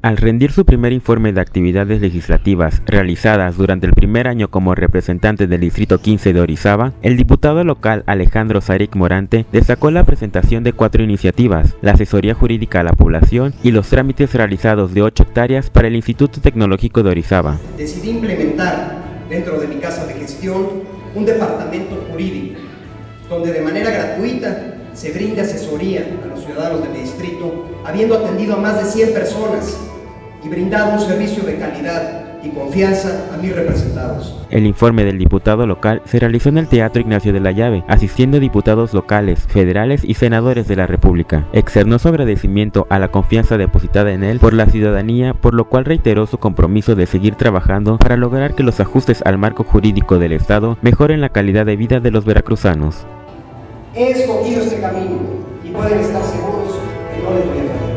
Al rendir su primer informe de actividades legislativas realizadas durante el primer año como representante del Distrito 15 de Orizaba, el diputado local Alejandro Zarik Morante destacó la presentación de cuatro iniciativas, la asesoría jurídica a la población y los trámites realizados de 8 hectáreas para el Instituto Tecnológico de Orizaba. Decidí implementar dentro de mi casa de gestión un departamento jurídico donde de manera gratuita se brinde asesoría a los ciudadanos del distrito, habiendo atendido a más de 100 personas y brindado un servicio de calidad y confianza a mis representados. El informe del diputado local se realizó en el Teatro Ignacio de la Llave, asistiendo diputados locales, federales y senadores de la República. Externó su agradecimiento a la confianza depositada en él por la ciudadanía, por lo cual reiteró su compromiso de seguir trabajando para lograr que los ajustes al marco jurídico del Estado mejoren la calidad de vida de los veracruzanos. He escogido este camino y pueden estar seguros que no les voy a fallar.